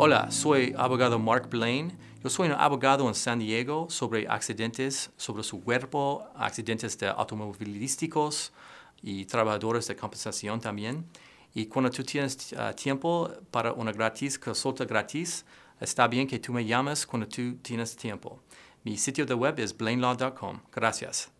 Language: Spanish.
Hola, soy abogado Mark Blaine. Yo soy un abogado en San Diego sobre accidentes sobre su cuerpo, accidentes de automovilísticos y trabajadores de compensación también. Y cuando tú tienes uh, tiempo para una gratis consulta gratis, está bien que tú me llames cuando tú tienes tiempo. Mi sitio de web es blainelaw.com. Gracias.